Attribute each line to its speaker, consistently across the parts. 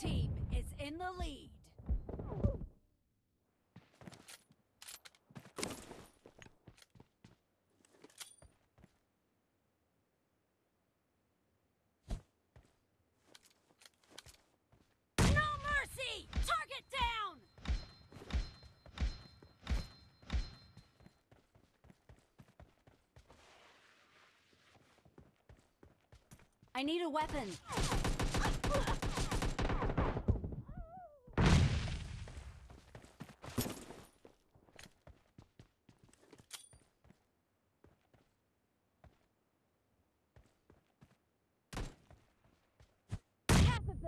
Speaker 1: team is in the lead. No mercy! Target down! I need a weapon.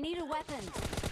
Speaker 1: I need a weapon.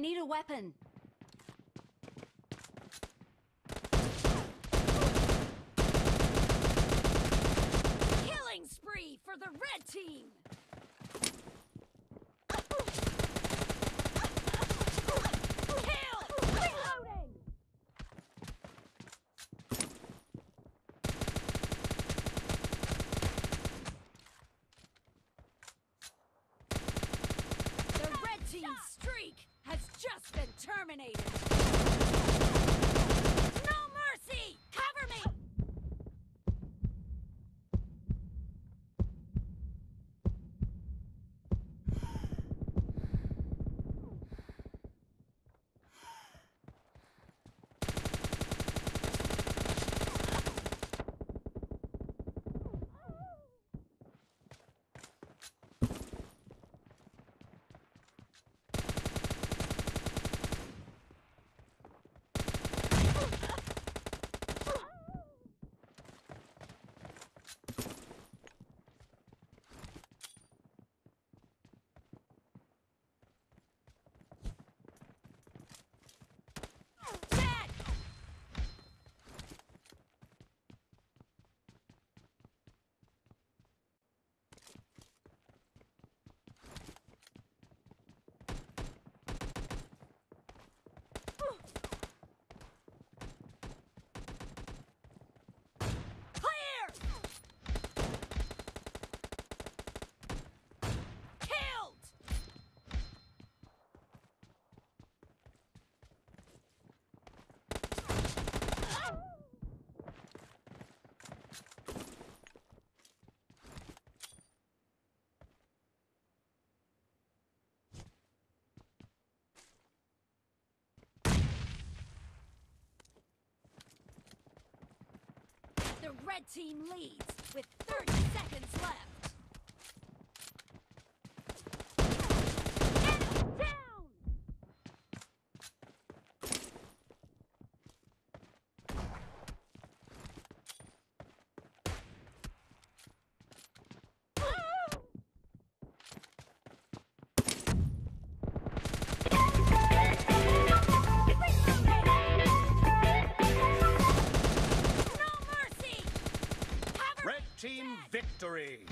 Speaker 1: Need a weapon. Killing spree for the red team! Terminated! The red team leads with 30 seconds left.
Speaker 2: Team victory!